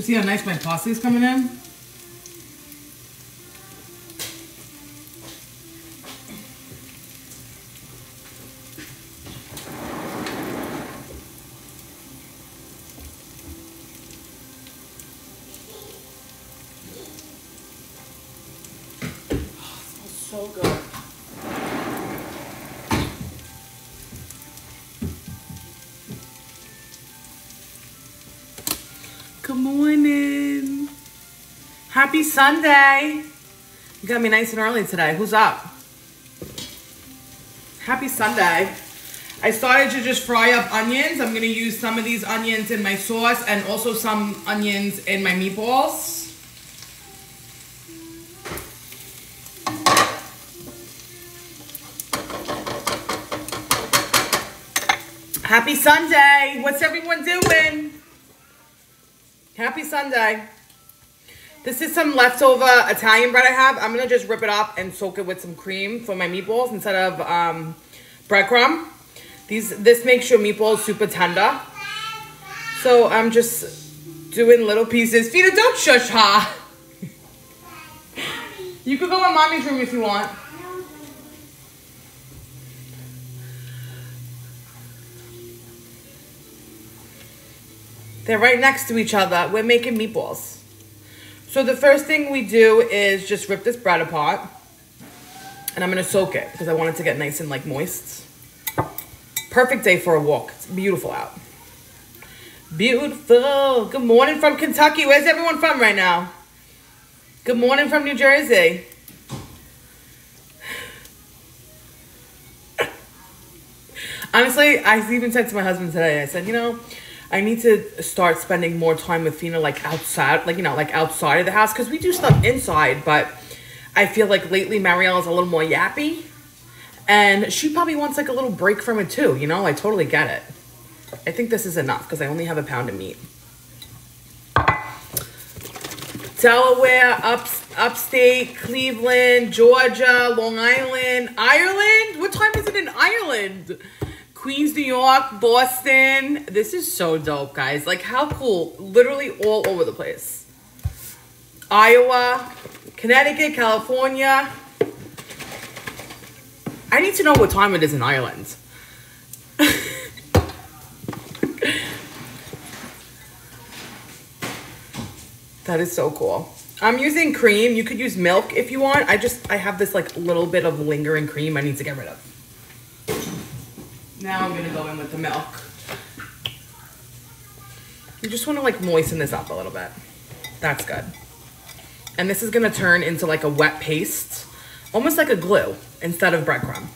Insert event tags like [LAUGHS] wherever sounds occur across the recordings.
You see how nice my parsley's coming in? Happy Sunday. You got me nice and early today. Who's up? Happy Sunday. I started to just fry up onions. I'm to use some of these onions in my sauce and also some onions in my meatballs. Happy Sunday. What's everyone doing? Happy Sunday. This is some leftover Italian bread I have. I'm going to just rip it off and soak it with some cream for my meatballs instead of um, breadcrumb. These, this makes your meatballs super tender. So I'm just doing little pieces. Fina, don't shush ha. [LAUGHS] You could go in mommy's room if you want. They're right next to each other. We're making meatballs. So the first thing we do is just rip this bread apart. And I'm gonna soak it because I want it to get nice and like moist. Perfect day for a walk. It's beautiful out. Beautiful. Good morning from Kentucky. Where's everyone from right now? Good morning from New Jersey. [SIGHS] Honestly, I even said to my husband today, I said, you know, I need to start spending more time with Fina, like outside, like, you know, like outside of the house, because we do stuff inside, but I feel like lately Marielle is a little more yappy, and she probably wants like a little break from it too, you know? I totally get it. I think this is enough, because I only have a pound of meat. Delaware, up, upstate, Cleveland, Georgia, Long Island, Ireland. What time is it in Ireland? Queens, New York, Boston. This is so dope, guys. Like, how cool. Literally all over the place. Iowa, Connecticut, California. I need to know what time it is in Ireland. [LAUGHS] that is so cool. I'm using cream. You could use milk if you want. I just, I have this like little bit of lingering cream I need to get rid of. Now I'm gonna go in with the milk. You just wanna like moisten this up a little bit. That's good. And this is gonna turn into like a wet paste, almost like a glue instead of breadcrumb.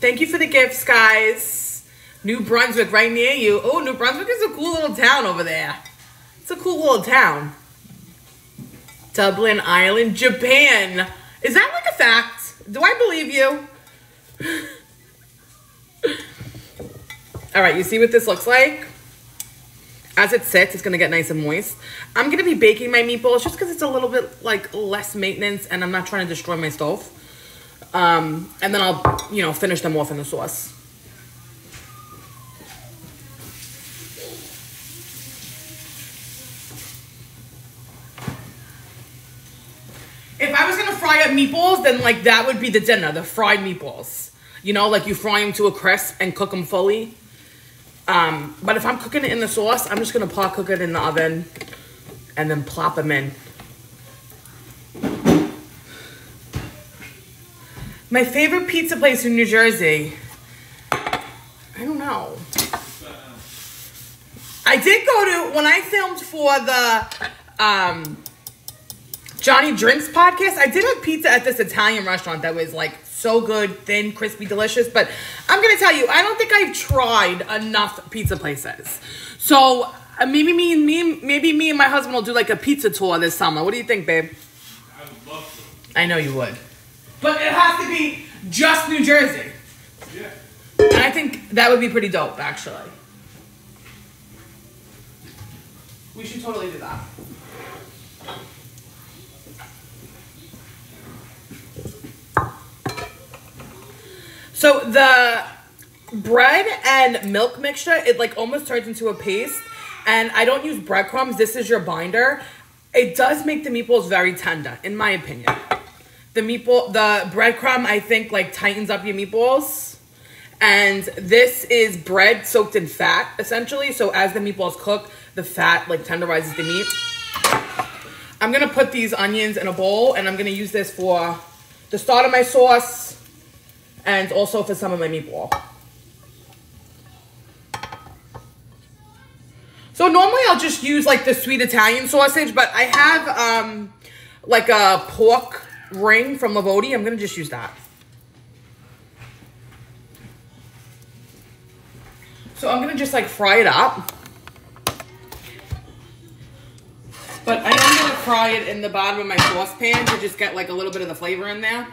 Thank you for the gifts, guys. New Brunswick, right near you. Oh, New Brunswick is a cool little town over there. It's a cool little town. Dublin, Ireland, Japan. Is that like a fact? Do I believe you? [LAUGHS] [LAUGHS] All right, you see what this looks like? As it sits, it's gonna get nice and moist. I'm gonna be baking my meatballs just because it's a little bit like less maintenance and I'm not trying to destroy my stove. Um, and then I'll, you know, finish them off in the sauce. If I was gonna fry up meatballs, then like that would be the dinner, the fried meatballs. You know, like you fry them to a crisp and cook them fully. Um, but if I'm cooking it in the sauce, I'm just gonna pot cook it in the oven and then plop them in. My favorite pizza place in New Jersey. I don't know. I did go to when I filmed for the um, Johnny Drinks podcast. I did have pizza at this Italian restaurant that was like so good, thin, crispy, delicious. But I'm gonna tell you, I don't think I've tried enough pizza places. So uh, maybe me and me, maybe me and my husband will do like a pizza tour this summer. What do you think, babe? I would love I know you would, but it has to be just New Jersey. Yeah. and I think that would be pretty dope, actually. We should totally do that. So the bread and milk mixture, it like almost turns into a paste. and I don't use breadcrumbs. This is your binder. It does make the meatballs very tender, in my opinion. The meatball, the breadcrumb, I think like tightens up your meatballs. And this is bread soaked in fat, essentially. So as the meatballs cook, the fat like tenderizes the meat. I'm gonna put these onions in a bowl and I'm gonna use this for the start of my sauce and also for some of my meatball. So normally I'll just use like the sweet Italian sausage, but I have um like a pork ring from Lavoti. I'm gonna just use that. So I'm gonna just like fry it up. But I am gonna fry it in the bottom of my saucepan to just get like a little bit of the flavor in there.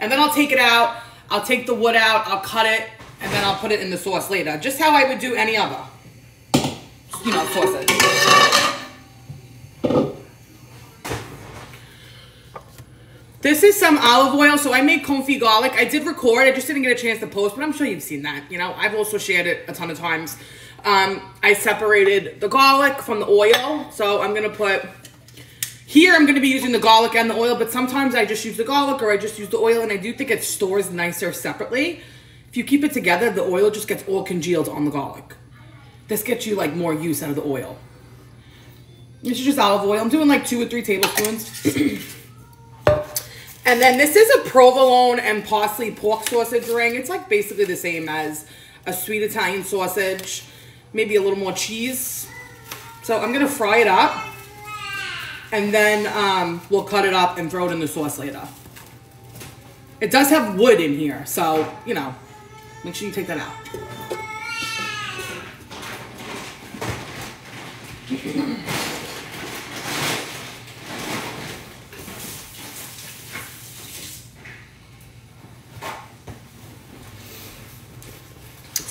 And then I'll take it out, I'll take the wood out, I'll cut it, and then I'll put it in the sauce later. Just how I would do any other, you know, sausage. This is some olive oil. So I made confit garlic. I did record. I just didn't get a chance to post, but I'm sure you've seen that. You know, I've also shared it a ton of times. Um, I separated the garlic from the oil. So I'm going to put, here I'm going to be using the garlic and the oil, but sometimes I just use the garlic or I just use the oil. And I do think it stores nicer separately. If you keep it together, the oil just gets all congealed on the garlic. This gets you like more use out of the oil. This is just olive oil. I'm doing like two or three tablespoons. [CLEARS THROAT] And then this is a provolone and parsley pork sausage ring. It's like basically the same as a sweet Italian sausage, maybe a little more cheese. So I'm gonna fry it up and then um, we'll cut it up and throw it in the sauce later. It does have wood in here, so, you know, make sure you take that out. [LAUGHS]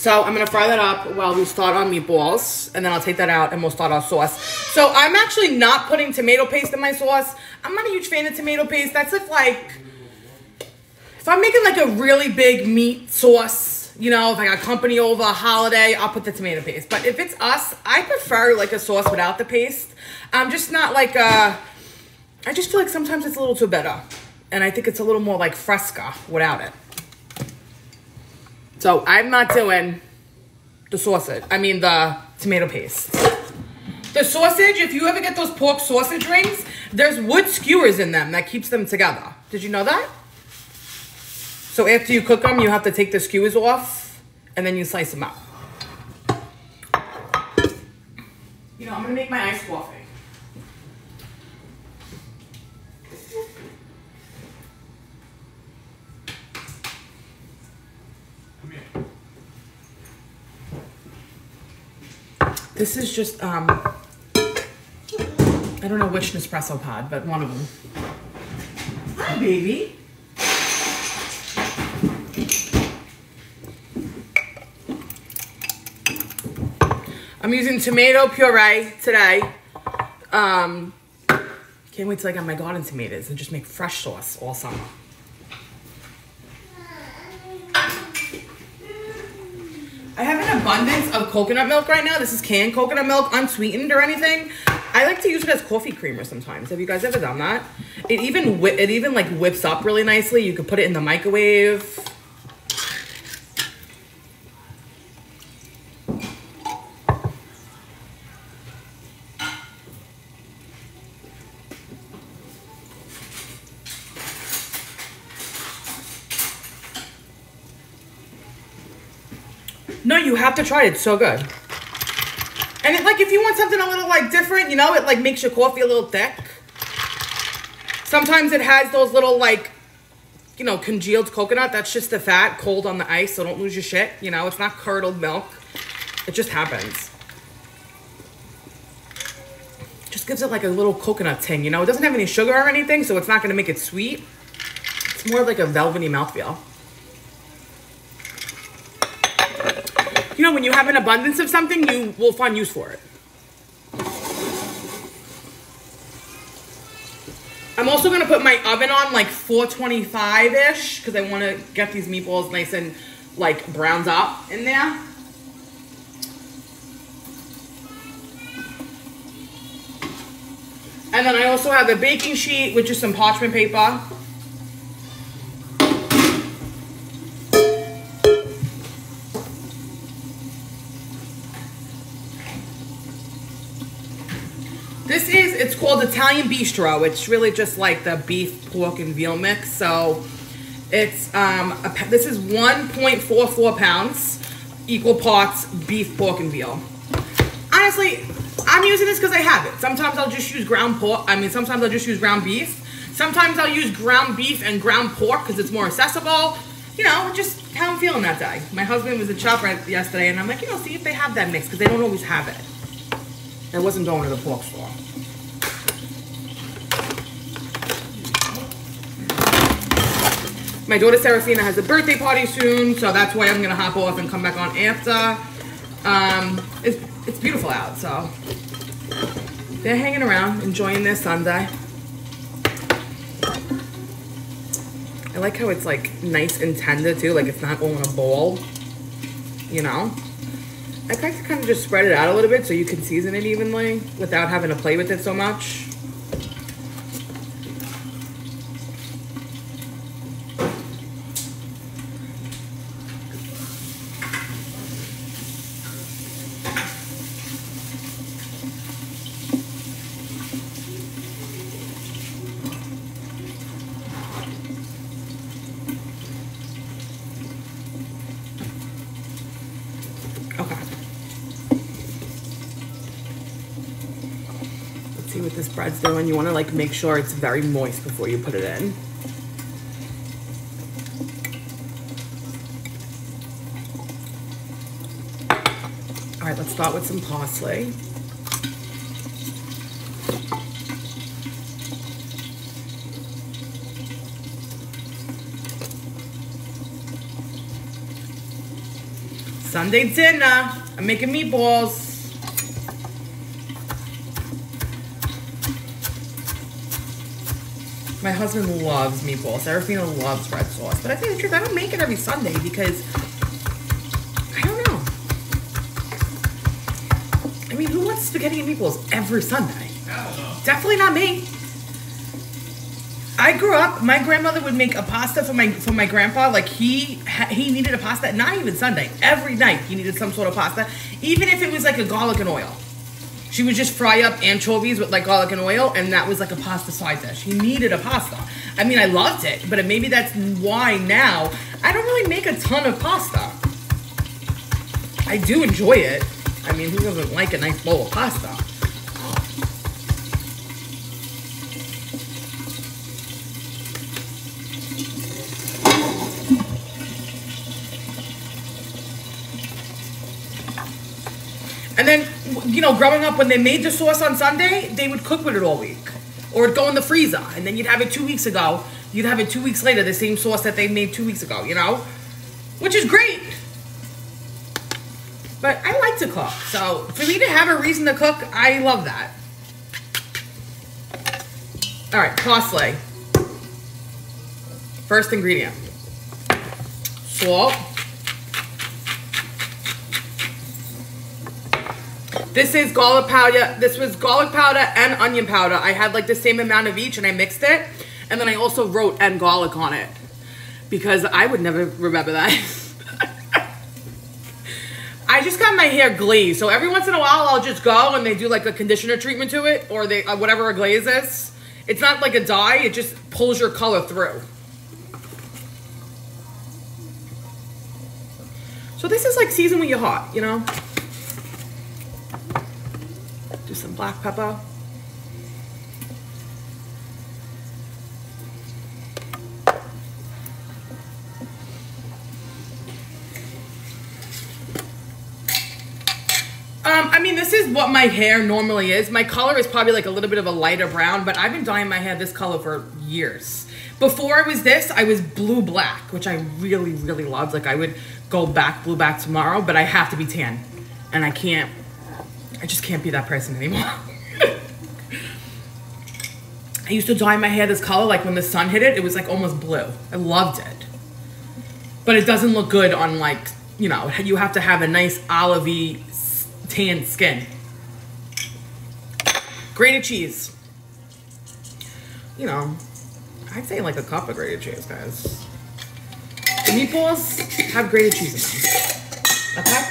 So I'm gonna fry that up while we start our meatballs, and then I'll take that out and we'll start our sauce. So I'm actually not putting tomato paste in my sauce. I'm not a huge fan of tomato paste. That's if like, if I'm making like a really big meat sauce, you know, if I got company over, a holiday, I'll put the tomato paste. But if it's us, I prefer like a sauce without the paste. I'm just not like a, I just feel like sometimes it's a little too bitter. And I think it's a little more like fresca without it. So I'm not doing the sausage. I mean the tomato paste. The sausage, if you ever get those pork sausage rings, there's wood skewers in them that keeps them together. Did you know that? So after you cook them, you have to take the skewers off and then you slice them up. You know, I'm gonna make my iced coffee. This is just, um, I don't know which Nespresso pod, but one of them. Hi, baby. I'm using tomato puree today. Um, can't wait till I get my garden tomatoes and just make fresh sauce all summer. I have an abundance of coconut milk right now. This is canned coconut milk, unsweetened or anything. I like to use it as coffee creamer sometimes. Have you guys ever done that? It even it even like whips up really nicely. You could put it in the microwave. No, try it. It's so good. And it, like if you want something a little like different, you know, it like makes your coffee a little thick. Sometimes it has those little like, you know, congealed coconut. That's just the fat cold on the ice, so don't lose your shit. You know, it's not curdled milk. It just happens. Just gives it like a little coconut ting, you know. It doesn't have any sugar or anything, so it's not gonna make it sweet. It's more like a velvety mouthfeel. you know, when you have an abundance of something, you will find use for it. I'm also gonna put my oven on like 425-ish because I wanna get these meatballs nice and like browned up in there. And then I also have a baking sheet, which is some parchment paper. Italian Bistro. It's really just like the beef, pork, and veal mix. So it's, um, a, this is 1.44 pounds, equal parts beef, pork, and veal. Honestly, I'm using this because I have it. Sometimes I'll just use ground pork. I mean, sometimes I'll just use ground beef. Sometimes I'll use ground beef and ground pork because it's more accessible. You know, just how I'm feeling that day. My husband was a chopper yesterday, and I'm like, you know, see if they have that mix because they don't always have it. I wasn't going to the pork store. My daughter Serafina has a birthday party soon, so that's why I'm gonna hop off and come back on after. Um, it's, it's beautiful out, so they're hanging around, enjoying their Sunday. I like how it's like nice and tender too, like it's not all in a bowl, you know? I like to kind of just spread it out a little bit so you can season it evenly without having to play with it so much. Okay. What this bread's doing. You want to like make sure it's very moist before you put it in. All right, let's start with some parsley. Sunday dinner. I'm making meatballs. My husband loves meatballs. Serafina loves red sauce. But I tell you the truth, I don't make it every Sunday because I don't know. I mean, who wants spaghetti and meatballs every Sunday? Definitely not me. I grew up. My grandmother would make a pasta for my for my grandpa. Like he he needed a pasta. Not even Sunday. Every night he needed some sort of pasta, even if it was like a garlic and oil. She would just fry up anchovies with like garlic and oil, and that was like a pasta side dish. He needed a pasta. I mean, I loved it, but maybe that's why now I don't really make a ton of pasta. I do enjoy it. I mean, who doesn't like a nice bowl of pasta? And then, you know, growing up, when they made the sauce on Sunday, they would cook with it all week. Or it'd go in the freezer. And then you'd have it two weeks ago. You'd have it two weeks later, the same sauce that they made two weeks ago, you know? Which is great. But I like to cook. So for me to have a reason to cook, I love that. All right, parsley. First ingredient salt. This is garlic powder. This was garlic powder and onion powder. I had like the same amount of each and I mixed it. And then I also wrote and garlic on it because I would never remember that. [LAUGHS] I just got my hair glazed. So every once in a while I'll just go and they do like a conditioner treatment to it or they uh, whatever a glaze is. It's not like a dye, it just pulls your color through. So this is like season with your heart, you know? Do some black pepper. Um, I mean, this is what my hair normally is. My color is probably like a little bit of a lighter brown, but I've been dyeing my hair this color for years. Before I was this, I was blue black, which I really, really loved. Like I would go back blue back tomorrow, but I have to be tan. And I can't, I just can't be that person anymore. [LAUGHS] I used to dye my hair this color, like when the sun hit it, it was like almost blue. I loved it. But it doesn't look good on like, you know, you have to have a nice olivey tan skin. Grated cheese. you know, I'd say like a cup of grated cheese, guys. The meatballs have grated cheese in them. Okay?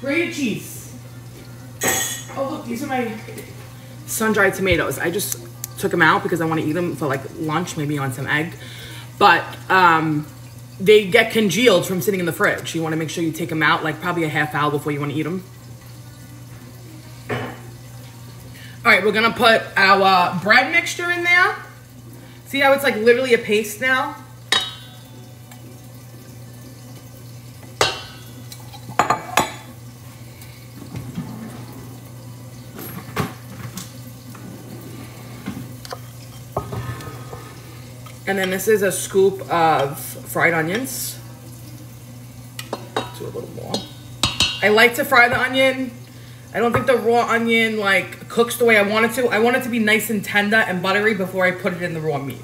Grated cheese. Oh, look, these are my sun-dried tomatoes. I just took them out because I want to eat them for like lunch, maybe on some egg. But um, they get congealed from sitting in the fridge. You want to make sure you take them out like probably a half hour before you want to eat them. All right, we're gonna put our bread mixture in there. See how it's like literally a paste now? And then this is a scoop of fried onions. Do a little more. I like to fry the onion. I don't think the raw onion like cooks the way I want it to. I want it to be nice and tender and buttery before I put it in the raw meat.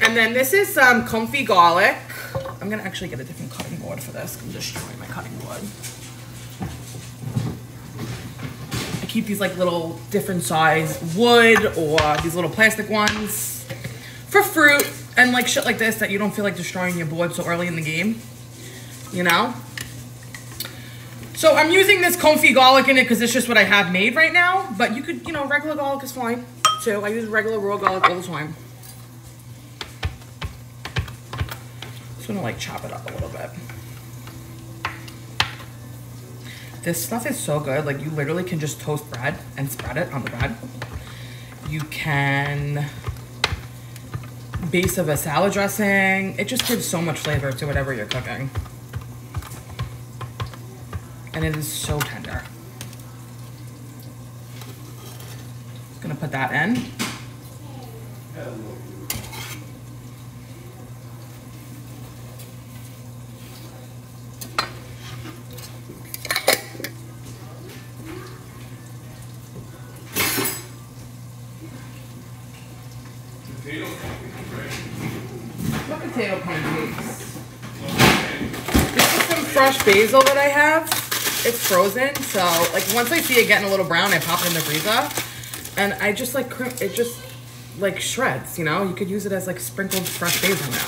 And then this is some confit garlic. I'm gonna actually get a different cutting board for this. I'm just destroying my cutting board. I keep these like little different size wood or these little plastic ones for fruit and like shit like this that you don't feel like destroying your board so early in the game. You know? So I'm using this confit garlic in it because it's just what I have made right now. But you could, you know, regular garlic is fine too. I use regular raw garlic all the time. Just gonna like chop it up a little bit. This stuff is so good. Like you literally can just toast bread and spread it on the bread. You can base of a salad dressing. It just gives so much flavor to whatever you're cooking. And it is so tender. Gonna put that in. Potato pancakes, right? What potato pancakes? This is some fresh basil that I have. It's frozen, so like once I see it getting a little brown, I pop it in the freezer, and I just like it just like shreds. You know, you could use it as like sprinkled fresh basil now.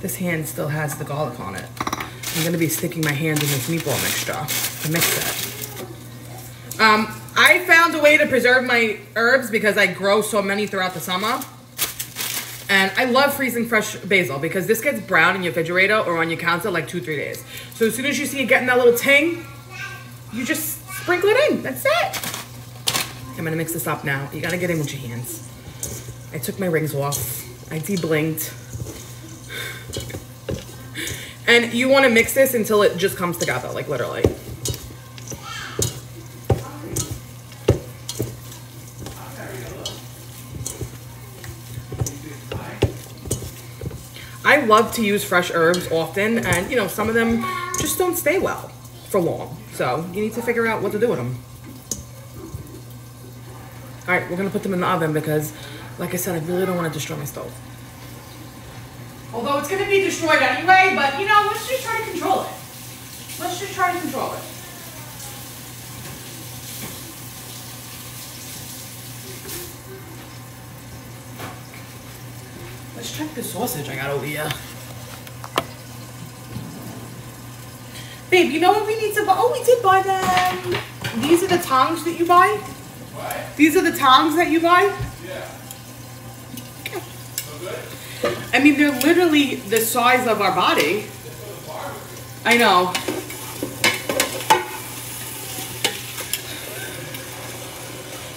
This hand still has the garlic on it. I'm gonna be sticking my hand in this meatball mixture to mix it. Um, I found a way to preserve my herbs because I grow so many throughout the summer. And I love freezing fresh basil because this gets brown in your refrigerator or on your counter like two, three days. So as soon as you see it getting that little ting, you just sprinkle it in. That's it. I'm gonna mix this up now. You gotta get in with your hands. I took my rings off. I de-blinked. [SIGHS] And you wanna mix this until it just comes together, like literally. I love to use fresh herbs often, and you know, some of them just don't stay well for long. So you need to figure out what to do with them. All right, we're gonna put them in the oven because, like I said, I really don't want to destroy my stove. Although it's gonna be destroyed anyway, but you know, let's just try to control it. Let's just try to control it. Let's check the sausage I got over here. Babe, you know what we need to buy? Oh, we did buy them. These are the tongs that you buy? What? These are the tongs that you buy? Yeah. Okay. So good? I mean, they're literally the size of our body. I know.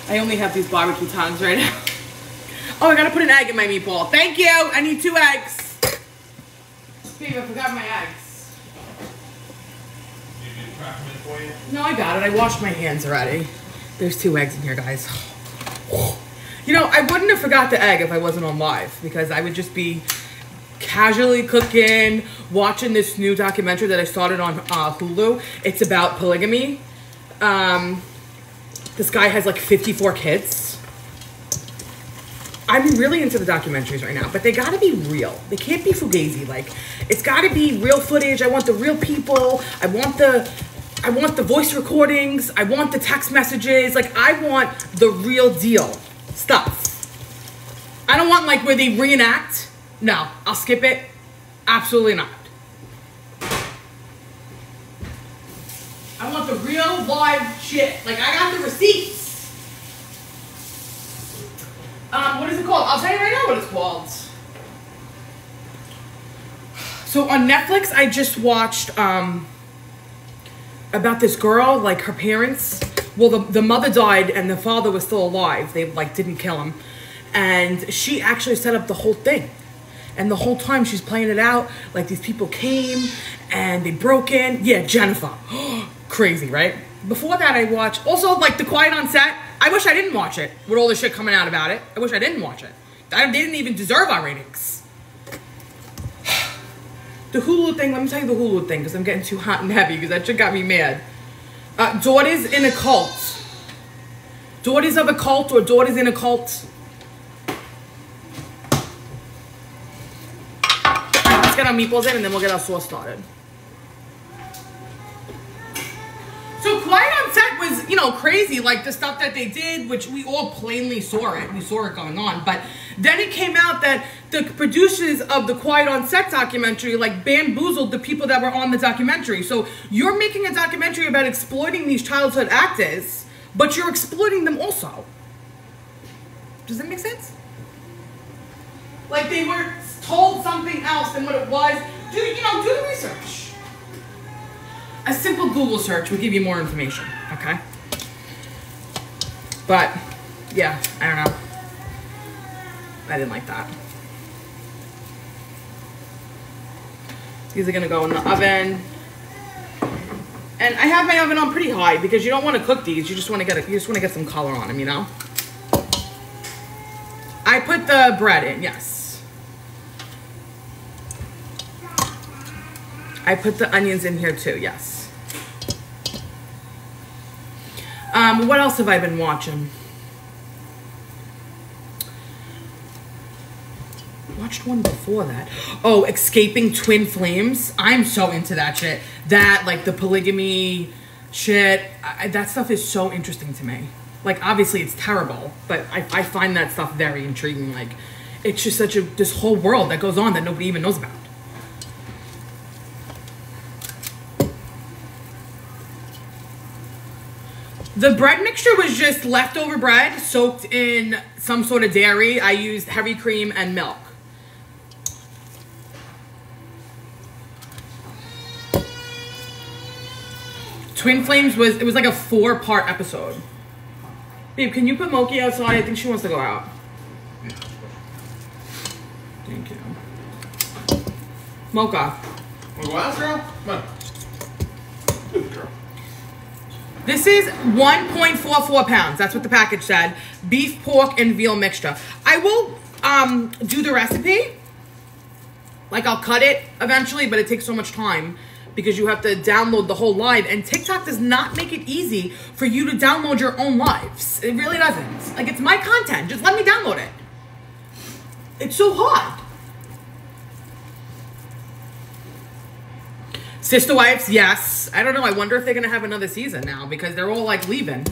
I only have these barbecue tongs right now. Oh, I gotta put an egg in my meatball. Thank you. I need two eggs. Babe, I forgot my eggs. You need to crack them in for you? No, I got it. I washed my hands already. There's two eggs in here, guys. You know, I wouldn't have forgot the egg if I wasn't on live because I would just be casually cooking, watching this new documentary that I started on uh, Hulu. It's about polygamy. Um, this guy has like 54 kids. I'm really into the documentaries right now, but they gotta be real. They can't be fugazi. Like, it's gotta be real footage. I want the real people. I want the I want the voice recordings. I want the text messages. Like I want the real deal stuff. I don't want like where they reenact. No, I'll skip it. Absolutely not. I want the real live shit. Like I got the receipts. Um, what is it called? I'll tell you right now what it's called. So on Netflix, I just watched um, about this girl, like her parents. Well, the, the mother died and the father was still alive. They like didn't kill him, and she actually set up the whole thing. And the whole time she's playing it out, like these people came and they broke in. Yeah, Jennifer. [GASPS] Crazy, right? Before that, I watched also like The Quiet on Set. I wish I didn't watch it with all the shit coming out about it. I wish I didn't watch it. I, they didn't even deserve our ratings. [SIGHS] The Hulu thing, let me tell you the Hulu thing because I'm getting too hot and heavy because that shit got me mad. Uh, daughters in a cult. Daughters of a cult or daughters in a cult. Let's get our meatballs in and then we'll get our sauce started. Quiet on Set was, you know, crazy, like the stuff that they did, which we all plainly saw it. We saw it going on. But then it came out that the producers of the Quiet on Set documentary, like, bamboozled the people that were on the documentary. So you're making a documentary about exploiting these childhood actors, but you're exploiting them also. Does that make sense? Like they were told something else than what it was. Do you know? Do the research. A simple Google search will give you more information. Okay. But yeah, I don't know. I didn't like that. These are gonna go in the oven. And I have my oven on pretty high because you don't want to cook these. You just want to get a, you just want to get some color on them, you know. I put the bread in, yes. I put the onions in here too, yes. Um, what else have I been watching? Watched one before that. Oh, Escaping Twin Flames. I'm so into that shit. That, like, the polygamy shit. I, that stuff is so interesting to me. Like, obviously, it's terrible, but I, I find that stuff very intriguing. Like, it's just such a this whole world that goes on that nobody even knows about. The bread mixture was just leftover bread soaked in some sort of dairy. I used heavy cream and milk. Twin Flames was it was like a four part episode. Babe, can you put Moki outside? I think she wants to go out. Thank you. Mocha. Wanna go out, girl? Come on. Good girl. This is 1.44 pounds. That's what the package said. Beef, pork, and veal mixture. I will um, do the recipe. Like I'll cut it eventually, but it takes so much time because you have to download the whole live. And TikTok does not make it easy for you to download your own lives. It really doesn't. Like it's my content. Just let me download it. It's so hard. Sister Wives, yes. I don't know. I wonder if they're gonna have another season now because they're all like leaving.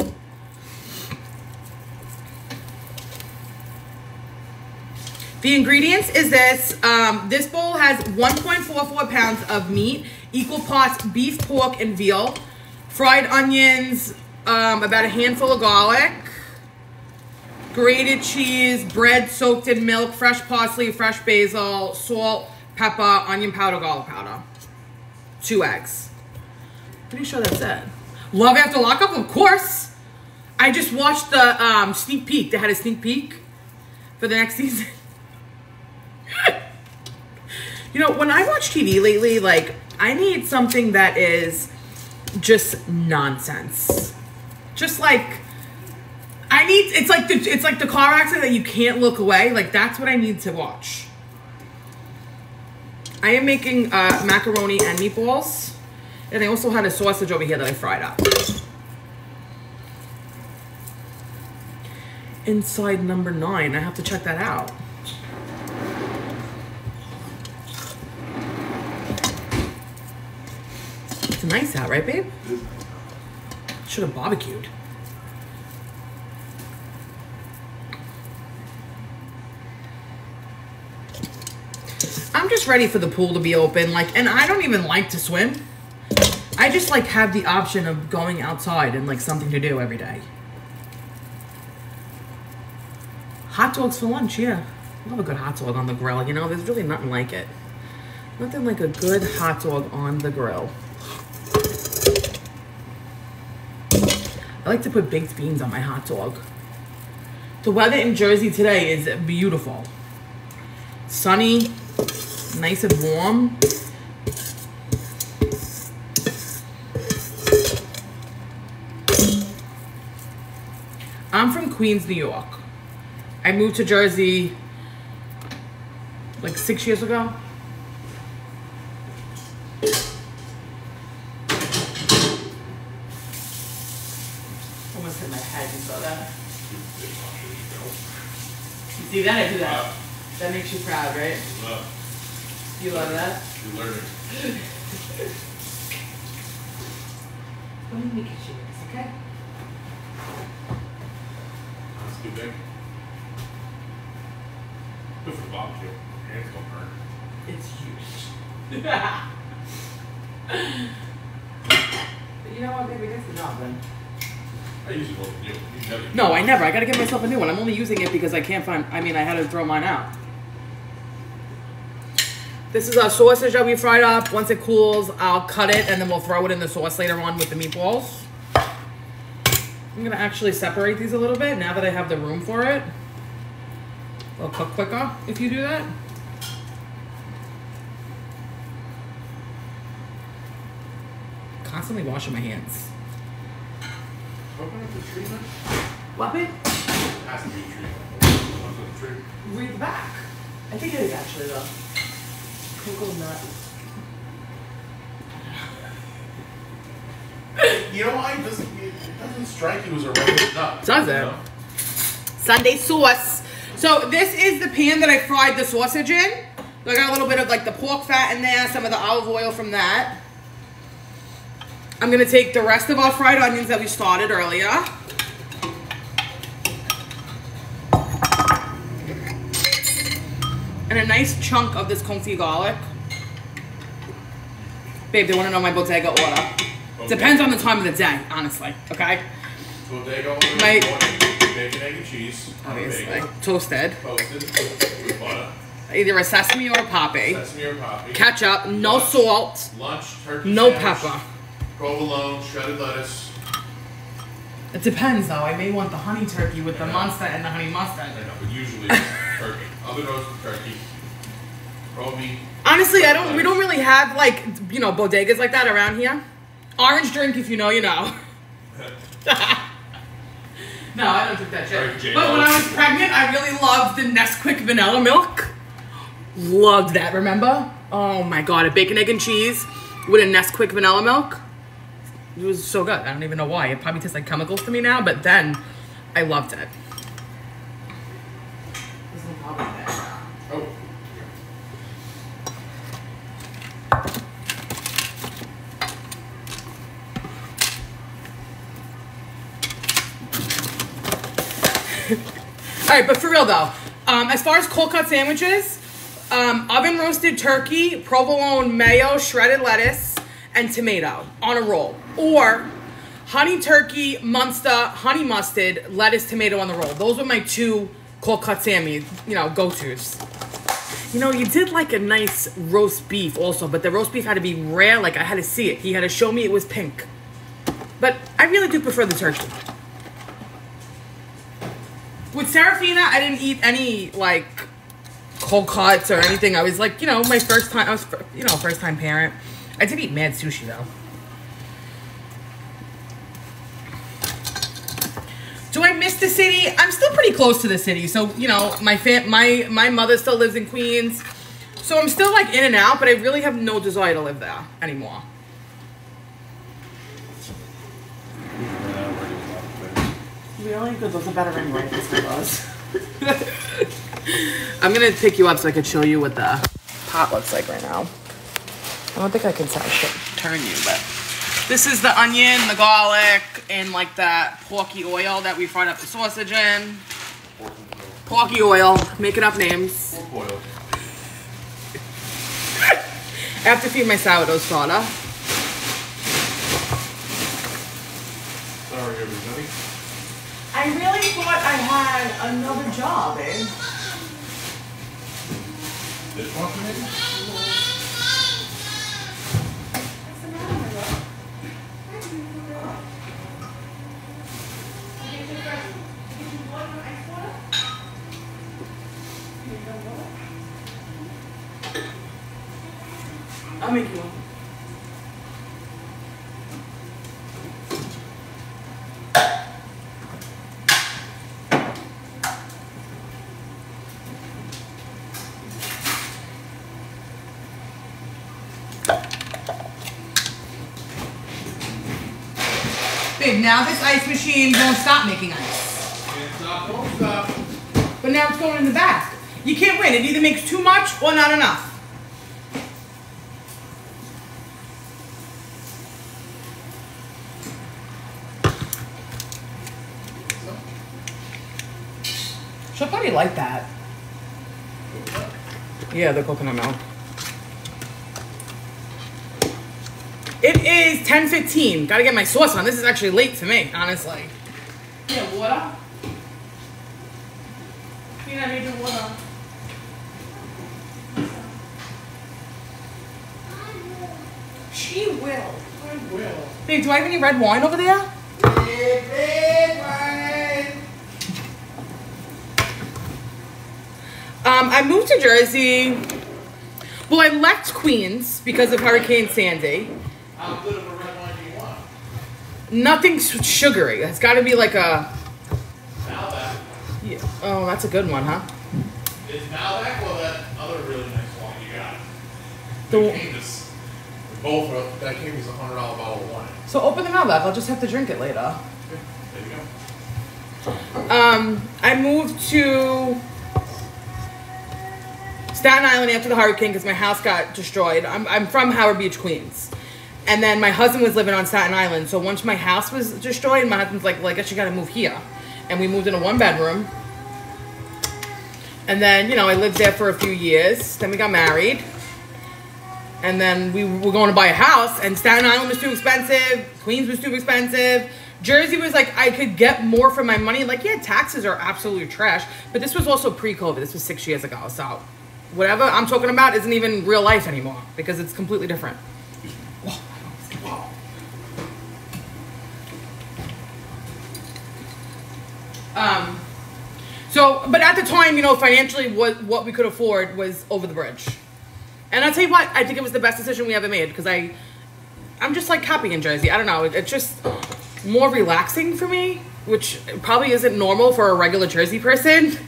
The ingredients is this. Um, this bowl has 1.44 pounds of meat, equal parts beef, pork, and veal, fried onions, um, about a handful of garlic, grated cheese, bread soaked in milk, fresh parsley, fresh basil, salt, pepper, onion powder, garlic powder two eggs. Pretty sure that's it. Love After Lockup, of course. I just watched the um, sneak peek. They had a sneak peek for the next [LAUGHS] season. you know, when I watch TV lately, like, I need something that is just nonsense. Just like, I need, it's like the, it's like the car accident that you can't look away. Like, that's what I need to watch. I am making uh, macaroni and meatballs. And I also had a sausage over here that I fried up. Inside number nine, I have to check that out. It's nice out, right, babe? should have barbecued. I'm just ready for the pool to be open. Like, and I don't even like to swim. I just like have the option of going outside and like something to do every day. Hot dogs for lunch, yeah. Love a good hot dog on the grill. You know, there's really nothing like it. Nothing like a good hot dog on the grill. I like to put baked beans on my hot dog. The weather in Jersey today is beautiful. Sunny, nice and warm. I'm from Queens, New York. I moved to Jersey like six years ago. Almost hit my head, you saw that? You see that? I do that. That makes you proud, right? Look, You love that? you're learning. [LAUGHS] Let me make it yours, okay? That's too big. Good for barbecue. Hands don't burn. It's huge. [LAUGHS] but you know what, baby? That's enough then. I usually won't do. You. No, I never. I gotta get myself a new one. I'm only using it because I can't find. I mean, I had to throw mine out. This is our sausage that we fried up. Once it cools, I'll cut it and then we'll throw it in the sauce later on with the meatballs. I'm gonna actually separate these a little bit now that I have the room for it. They'll cook quicker if you do that. Constantly washing my hands. Open up the treatment. What. Has to be treatment. Open up the tree. Read the back. I think it is actually though. Coconut. You know why? It doesn't, it doesn't strike you as a regular nut. Does it? You know? Sunday sauce. So this is the pan that I fried the sausage in. So I got a little bit of like the pork fat in there, some of the olive oil from that. I'm gonna take the rest of our fried onions that we started earlier. And a nice chunk of this confit garlic. Babe, they wanna know my bodega order. Okay. Depends on the time of the day, honestly, okay? Bodega order My- bacon, egg, and cheese. Obviously. Toasted. Toasted with butter, Either a sesame or a poppy. sesame or poppy. Ketchup, no salt, Lunch, turkey no sandwich, pepper. Provolone, shredded lettuce. It depends though. I may want the honey turkey with the Munster and the honey mustard. I know, but usually [LAUGHS] it's turkey. Other turkey. Proby. Honestly, I don't. We don't really have like you know bodegas like that around here. Orange drink, if you know, you know. [LAUGHS] no, I don't drink that Right, shit. But when I was pregnant, I really loved the Nesquik vanilla milk. Loved that. Remember? Oh my god, a bacon, egg, and cheese with a Nesquik vanilla milk. It was so good. I don't even know why. It probably tastes like chemicals to me now, but then I loved it. There's no problem with that. Oh. All right, but for real though, um, as far as cold cut sandwiches, um, oven roasted turkey, provolone mayo, shredded lettuce, and tomato on a roll, or honey turkey, Munster, honey mustard, lettuce, tomato on the roll. Those were my two cold cut Sammy, you know, go tos. You know, you did like a nice roast beef also, but the roast beef had to be rare. Like I had to see it. He had to show me it was pink. But I really do prefer the turkey. With Serafina, I didn't eat any like cold cuts or anything. I was like, you know, my first time. I was, you know, first time parent. I did eat mad sushi though. Do I miss the city? I'm still pretty close to the city, so you know, my fam- my my mother still lives in Queens, so I'm still like in and out. But I really have no desire to live there anymore. Really? Because those are better anyway. That's my buzz. I'm gonna pick you up so I can show you what the pot looks like right now. I don't think I can t- sh- turn you, but This is the onion, the garlic, and like that porky oil that we fried up the sausage in. Porky oil, making up names. Pork oil. [LAUGHS] I have to feed my sourdough starter. Sorry, everybody. I really thought I had another job, eh? This one, maybe? I'll make you one. Now this ice machine won't stop making ice. Can't stop, won't stop. But now it's going in the back. You can't win. It either makes too much or not enough. She'll probably like that. Yeah, the coconut milk. It is 10.15. Gotta get my sauce on. This is actually late to me, honestly. Yeah, water? Tina, I need your water. She will. I will. Babe, do I have any red wine over there? Um, I moved to Jersey. Well, I left Queens because of Hurricane Sandy. How good of a red wine do you want? Nothing sugary. It's got to be like a. Malbec. Yeah. Oh, that's a good one, huh? Is Malbec or that other really nice wine you got? The- They came this, both of, that came as a hundred dollar bottle of wine. So open the Malbec. I'll just have to drink it later. Okay, There you go. Um, I moved to Staten Island after the hurricane because my house got destroyed. I'm, I'm from Howard Beach, Queens. And then my husband was living on Staten Island. So once my house was destroyed, my husband's like, well, I guess you gotta move here. And we moved in a one bedroom. And then, you know, I lived there for a few years. Then we got married. And then we were going to buy a house, and Staten Island was too expensive. Queens was too expensive. Jersey was like I could get more for my money. Like, yeah, taxes are absolutely trash, but this was also pre-COVID. This was six years ago, so whatever I'm talking about isn't even real life anymore because it's completely different. Um, so, but at the time, you know, financially, what what we could afford was over the bridge. And I'll tell you what, I think it was the best decision we ever made because I, I'm just like happy in Jersey. I don't know, it, it's just more relaxing for me, which probably isn't normal for a regular Jersey person. [LAUGHS]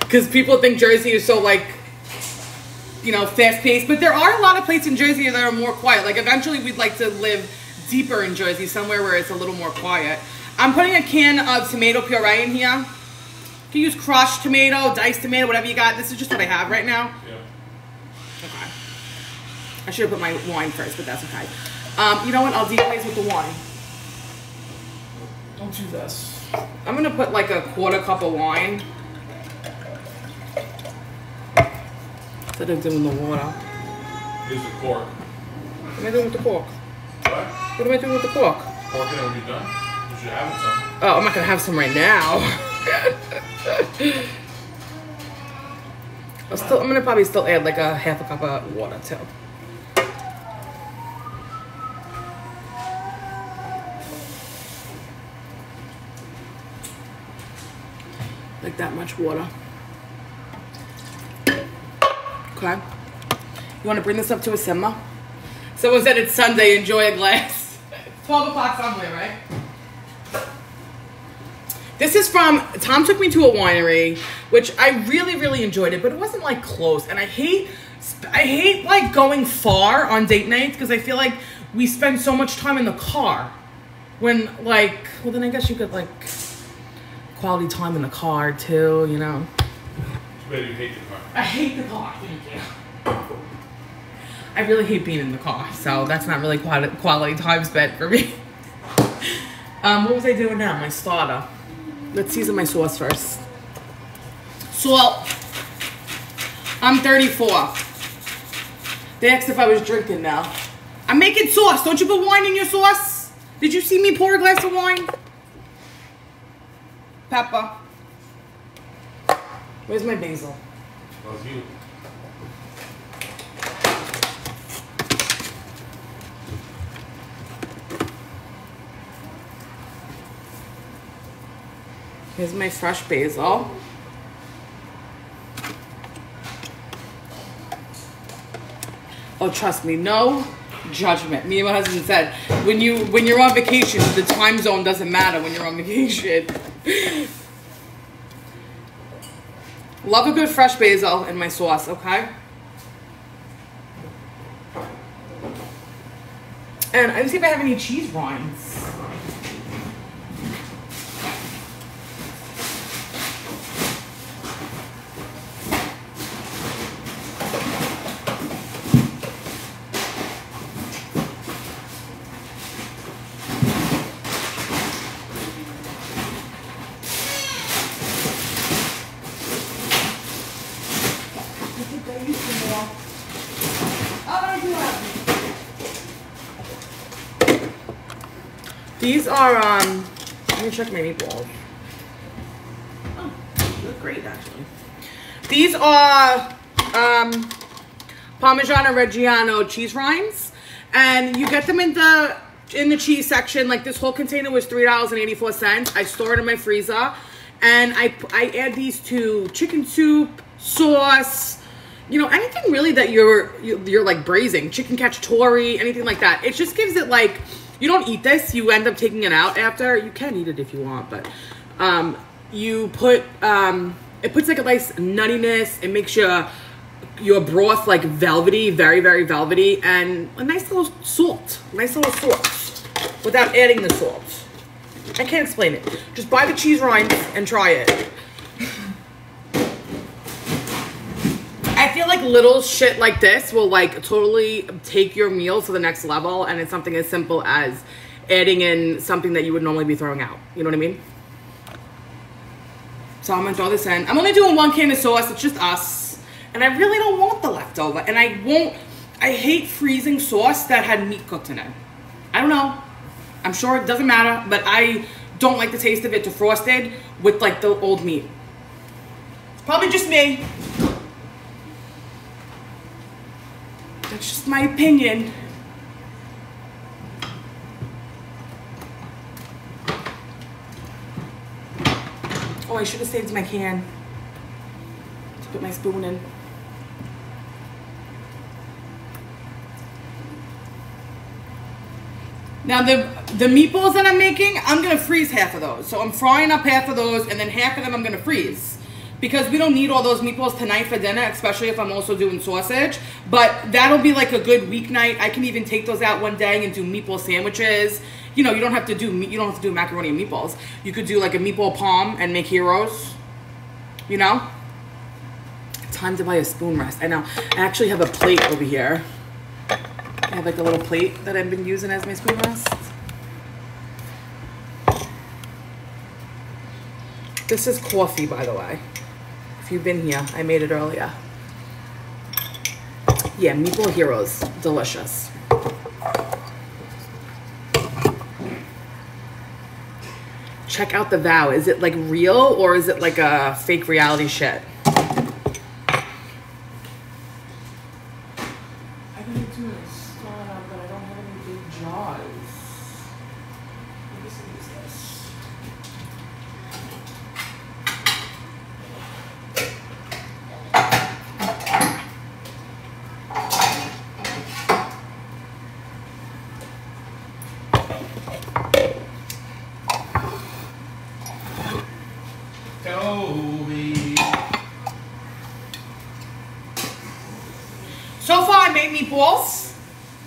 Because people think Jersey is so like, you know, fast paced. But there are a lot of places in Jersey that are more quiet. Like eventually, we'd like to live deeper in Jersey, somewhere where it's a little more quiet. I'm putting a can of tomato puree in here. You can use crushed tomato, diced tomato, whatever you got. This is just what I have right now. Yeah. Okay. I should have put my wine first, but that's okay. Um, you know what? I'll deglaze with the wine. Don't do this. I'm gonna put like a quarter cup of wine. Instead of doing the water. Here's the cork. What am I doing with the pork? What? What am I doing with the pork? Pork it when you're done. Oh, I'm not gonna have some right now. I'll still, I'm gonna probably still add like a half a cup of water too. Like that much water. Okay. You want to bring this up to a simmer? Someone said it's Sunday. Enjoy a glass. [LAUGHS] Twelve o'clock somewhere, right? This is from Tom took me to a winery, which I really really enjoyed it, but it wasn't like close. And I hate I hate like going far on date nights because I feel like we spend so much time in the car. When like, well then I guess you could like quality time in the car too, you know. You hate the car. I hate the car. Thank you. I really hate being in the car, so that's not really quality, quality time spent for me. [LAUGHS] um, what was I doing now? My starter. Let's season my sauce first. Salt. I'm 34. They asked if I was drinking now. I'm making sauce. Don't you put wine in your sauce? Did you see me pour a glass of wine? Pepper. Where's my basil? Love you. Here's my fresh basil. Oh, trust me, no judgment. Me and my husband said, when you when you're on vacation, the time zone doesn't matter when you're on [LAUGHS] vacation. Love a good fresh basil in my sauce, okay? And I didn't see if I have any cheese rinds. I think I used some more. Oh, I do have. These are, um, let me check my meatballs. Oh, look great, actually. These are, um, Parmigiano Reggiano cheese rinds. And you get them in the, in the cheese section. Like this whole container was $3.84. I store it in my freezer. And I, I add these to chicken soup, sauce, you know, anything really that you're, you're, you're like braising, chicken cacciatore, anything like that. It just gives it like, you don't eat this, you end up taking it out after. You can eat it if you want, but um, you put, um, it puts like a nice nuttiness. It makes your, your broth like velvety, very, very velvety, and a nice little salt, nice little salt without adding the salt. I can't explain it. Just buy the cheese rinds and try it. I feel like little shit like this will like totally take your meal to the next level and it's something as simple as adding in something that you would normally be throwing out. You know what I mean? So I'm gonna throw this in. I'm only doing one can of sauce, it's just us. And I really don't want the leftover. And I won't, I hate freezing sauce that had meat cooked in it. I don't know. I'm sure it doesn't matter, but I don't like the taste of it defrosted with like the old meat. It's probably just me. That's just my opinion. Oh, I should have saved my can to put my spoon in. Now the the meatballs that I'm making, I'm gonna freeze half of those. So I'm frying up half of those, and then half of them I'm gonna freeze because we don't need all those meatballs tonight for dinner, especially if I'm also doing sausage. But that'll be like a good weeknight. I can even take those out one day and do meatball sandwiches. You know, you don't have to do. You don't have to do macaroni and meatballs. You could do like a meatball parm and make heroes. You know. Time to buy a spoon rest. I know. I actually have a plate over here. I have like a little plate that I've been using as my spoon rest. This is coffee, by the way. If you've been here, I made it earlier. Yeah, Meatball Heroes. Delicious. Check out the vow. Is it like real or is it like a fake reality shit? I gotta do a startup, but I don't have any big jars. Let me see what's this. Toby. So far, I made meatballs.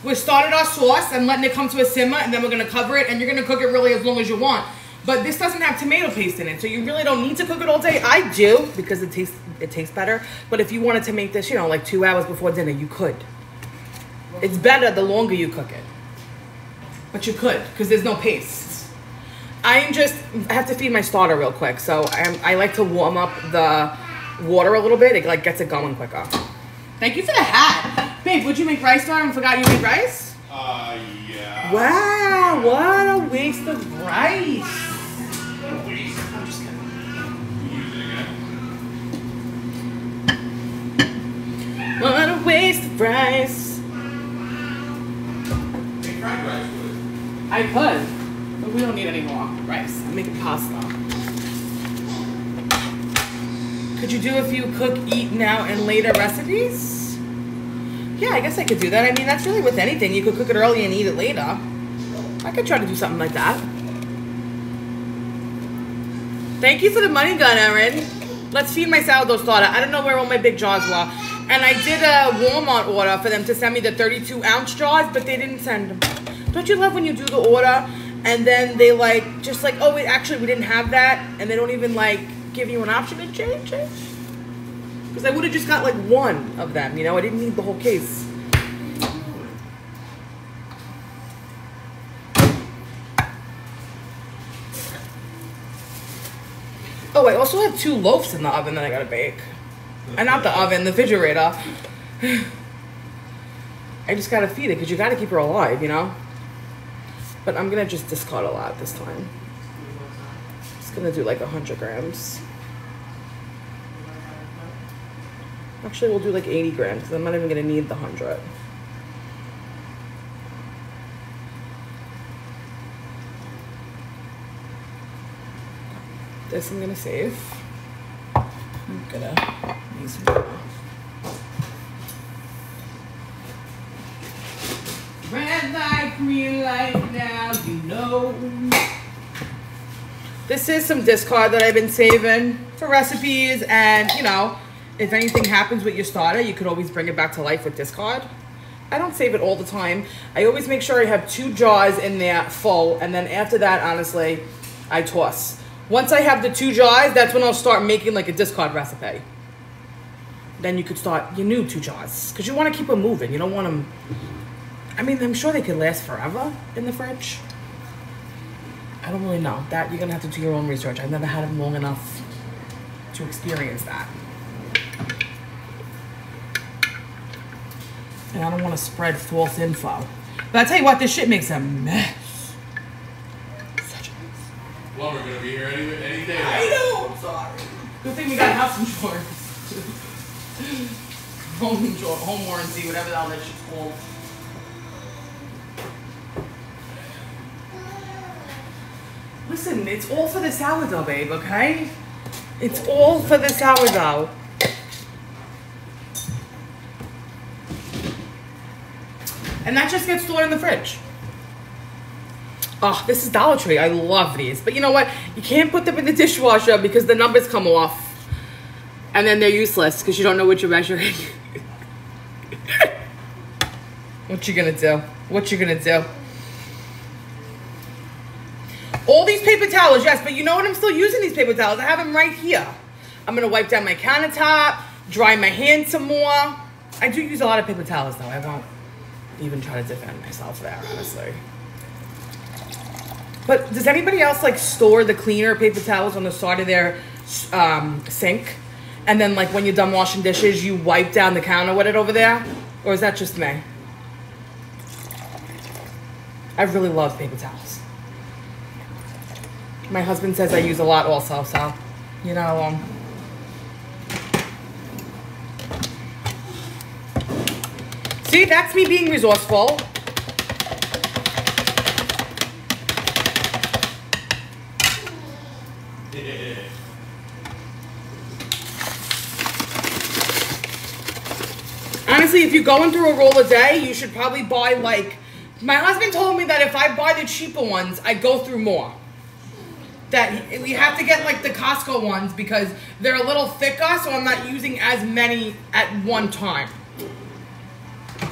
We started our sauce and letting it come to a simmer, and then we're gonna cover it, and you're gonna cook it really as long as you want. But this doesn't have tomato paste in it, so you really don't need to cook it all day. I do because it tastes it tastes better. But if you wanted to make this, you know, like two hours before dinner, you could. It's better the longer you cook it. But you could, because there's no paste. I'm just, I have to feed my starter real quick. So I'm, I like to warm up the water a little bit. It like gets it going quicker. Thank you for the hat. Babe, would you make rice on and forgot you made rice? Uh, yeah. Wow, what a waste of rice. What a waste. I'm just kidding. Use it again. What a waste of rice. Make fried rice with. I could, but we don't need any more rice. I'm making pasta. Could you do a few cook, eat now, and later recipes? Yeah, I guess I could do that. I mean, that's really with anything. You could cook it early and eat it later. I could try to do something like that. Thank you for the money gun, Erin. Let's feed my sourdough starter. I don't know where all my big jars were. And I did a Walmart order for them to send me the 32 ounce jars, but they didn't send them. Don't you love when you do the order and then they like, just like, oh, wait, actually, we didn't have that. And they don't even like give you an option to change it? Because I would have just got like one of them, you know? I didn't need the whole case. Oh, I also have two loaves in the oven that I gotta bake. And not the oven, the refrigerator. [SIGHS] I just gotta feed it because you gotta keep her alive, you know? But I'm gonna just discard a lot this time. Just gonna do like 100 grams. Actually, we'll do like 80 grams because I'm not even gonna need the 100. This I'm gonna save. I'm gonna use more. Red light, green light, now you know. This is some discard that I've been saving for recipes, and you know, if anything happens with your starter, you could always bring it back to life with discard. I don't save it all the time. I always make sure I have two jars in there full, and then after that, honestly, I toss. Once I have the two jars, that's when I'll start making like a discard recipe. Then you could start your new two jars, because you want to keep them moving. You don't want them. I mean, I'm sure they could last forever in the fridge. I don't really know. That you're gonna have to do your own research. I've never had them long enough to experience that. And I don't want to spread false info. But I tell you what, this shit makes a mess. Such a mess. Well, we're gonna be here any, any day. I know. I'm sorry. Good thing we got house insurance. [LAUGHS] home insurance, home warranty, whatever the hell that shit's called. Listen, it's all for the sourdough, babe. Okay? It's all for the sourdough. And that just gets stored in the fridge. Oh, this is Dollar Tree. I love these. But you know what? You can't put them in the dishwasher because the numbers come off. And then they're useless because you don't know what you're measuring. [LAUGHS] what you gonna do? What you gonna do? All these paper towels, yes, but you know what? I'm still using these paper towels. I have them right here. I'm gonna wipe down my countertop, dry my hands some more. I do use a lot of paper towels though. I won't even try to defend myself there, honestly. But does anybody else like store the cleaner paper towels on the side of their um, sink? And then like when you're done washing dishes, you wipe down the counter with it over there? Or is that just me? I really love paper towels. My husband says I use a lot also, so, you know, um, See, that's me being resourceful. Honestly, if you're going through a roll a day, you should probably buy like. My husband told me that if I buy the cheaper ones, I go through more. That we have to get like the Costco ones because they're a little thicker, so I'm not using as many at one time.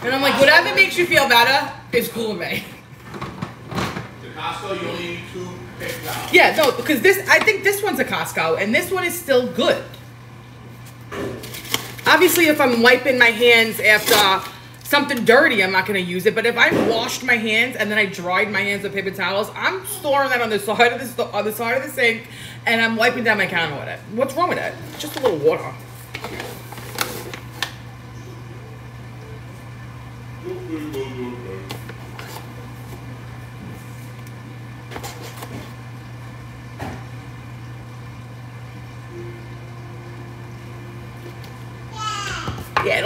And I'm like, whatever makes you feel better is cool with me. The Costco, you only need two. Yeah, no, because this, I think this one's a Costco, and this one is still good. Obviously, if I'm wiping my hands after something dirty, I'm not gonna use it. But if I washed my hands and then I dried my hands with paper towels, I'm storing that on the side of the on the side of the sink, and I'm wiping down my counter with it. What's wrong with it? Just a little water.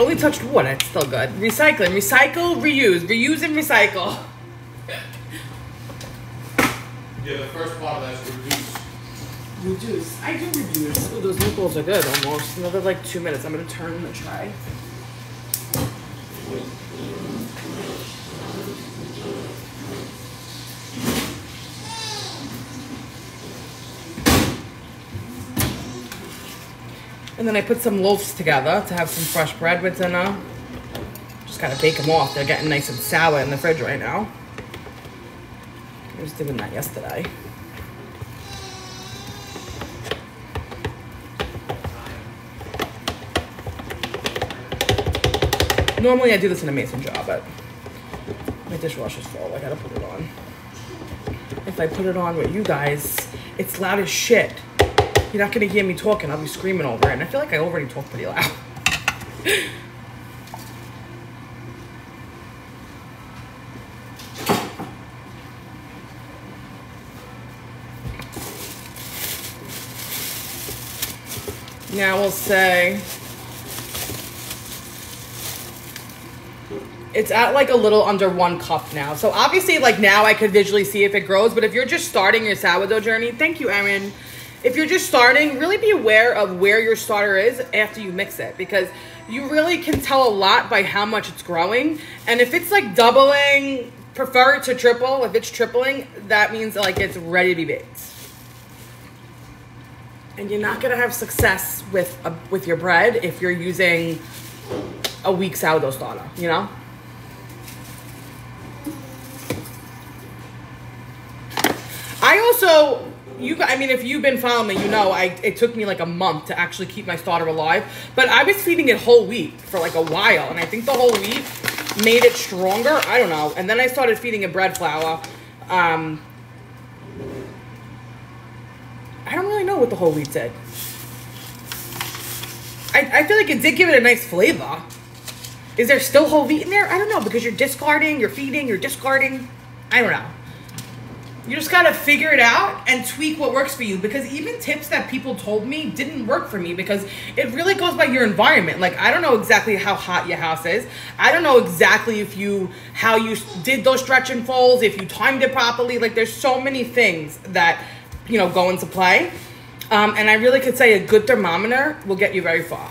Only touched water. It's still good. Recycling, recycle, reuse, reuse and recycle. Yeah, the first part of that's reduce. Reduce. I do reduce. Ooh, those meatballs are good almost. Another like two minutes. I'm gonna turn the tray. And then I put some loaves together to have some fresh bread with dinner. Just gotta bake them off. They're getting nice and sour in the fridge right now. I was doing that yesterday. Normally I do this in a mason jar, but my dishwasher's full. I gotta put it on. If I put it on with you guys, it's loud as shit. You're not gonna hear me talking. I'll be screaming over it. And I feel like I already talk pretty loud. [LAUGHS] now we'll say it's at like a little under one cup now. So obviously, like now I could visually see if it grows. But if you're just starting your sourdough journey, thank you, Erin. If you're just starting, really be aware of where your starter is after you mix it because you really can tell a lot by how much it's growing. And if it's like doubling, prefer it to triple. If it's tripling, that means like it's ready to be baked. And you're not gonna have success with a, with your bread if you're using a weak sourdough starter. You know. I also, you. I mean, if you've been following me, you know, I it took me like a month to actually keep my starter alive. But I was feeding it whole wheat for like a while, and I think the whole wheat made it stronger. I don't know. And then I started feeding it bread flour. Um, I don't really know what the whole wheat did. I, I feel like it did give it a nice flavor. Is there still whole wheat in there? I don't know because you're discarding, you're feeding, you're discarding. I don't know. You just gotta figure it out and tweak what works for you because even tips that people told me didn't work for me because it really goes by your environment. Like I don't know exactly how hot your house is. I don't know exactly if you how you did those stretch and folds, if you timed it properly. Like there's so many things that you know go into play. Um, and I really could say a good thermometer will get you very far.